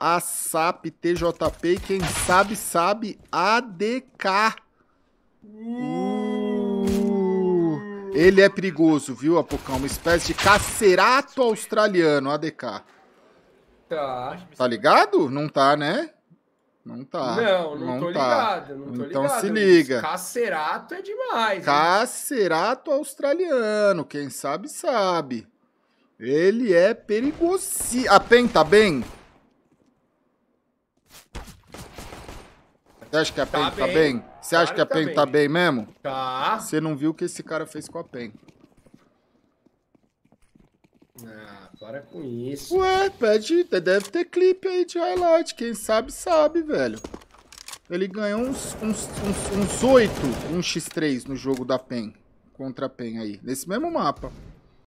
ASAP, TJP e quem sabe, sabe, ADK. Uh, ele é perigoso, viu, Apocão? Uma espécie de cacerato australiano, ADK. Tá. Tá ligado? Não tá, né? Não tá. Não, não, não tô tá. ligado. Não tô então ligado. se liga. Cacerato é demais. Cacerato hein? australiano. Quem sabe, sabe. Ele é perigoso. A PEN tá bem? Você acha que a PEN tá, tá bem? Você acha que a PEN tá, tá bem mesmo? Tá. Você não viu o que esse cara fez com a PEN. Ah, para com isso. Ué, pede. Deve ter clipe aí de highlight. Quem sabe, sabe, velho. Ele ganhou uns, uns, uns, uns 8, um X3 no jogo da PEN. Contra a PEN aí. Nesse mesmo mapa.